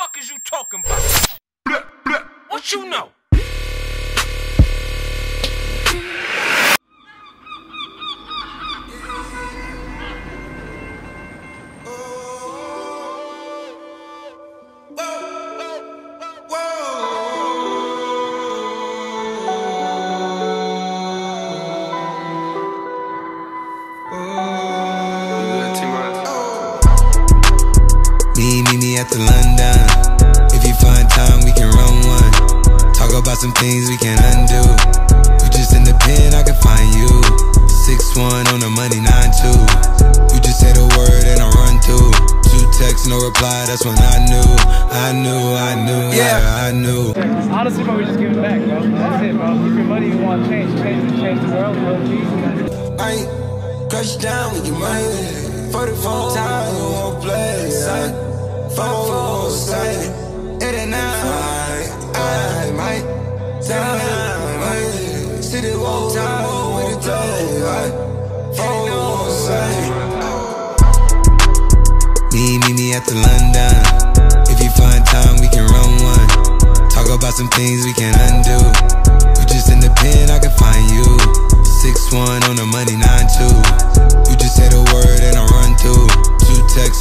fuck is you talking about? What you know? At the London. Some things we can undo. You just in the pen, I can find you. Six one on the money, nine two. You just say the word and I run two. Two texts, no reply. That's when I knew, I knew, I knew, yeah, I knew. Honestly, bro, we just give it back, bro. That's it, bro. Keep your money you want to change. Change, change the world, bro. Please. I crush down with your money. 44 times, you won't play. Son. Four, say, it ain't now. I might tell me. City walk time with the day. Four, say. Me, meet me at the London. If you find time, we can run one. Talk about some things we can undo. You just in the pen, I can find you.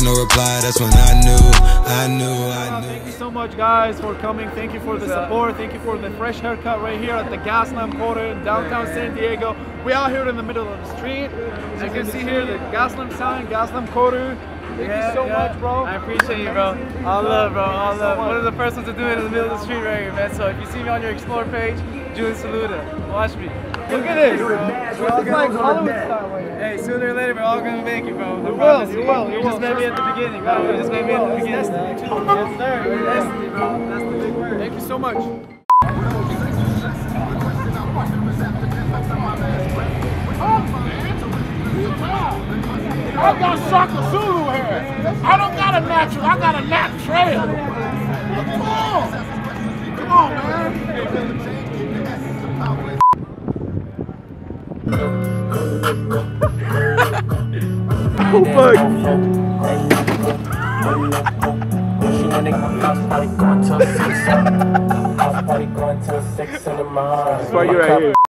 No reply. That's when I knew, I knew, I knew. Thank you so much, guys, for coming. Thank you for the support. Thank you for the fresh haircut right here at the Gaslamp Quarter in downtown San Diego. We are here in the middle of the street. As you can see here, the Gaslamp sign, Gaslamp Quarter. Thank you so much, bro. I appreciate you, bro. All love, bro. All love. One of the first ones to do it in the middle of the street right here, man. So if you see me on your Explore page, June Saluta. Watch me. Look at this, bro. It's like Hollywood style right here. Hey, sooner or later, we're all gonna make it, bro. I You promise will, you will, you You just will. met me at the beginning, bro. You just met me at the beginning. Yes, sir. Destiny, bro. That's the big word. Thank you so much. I got Shaka Zulu hair. I don't got a natural, I got a nat trail. Come on. Come on, man. That's why you're right here.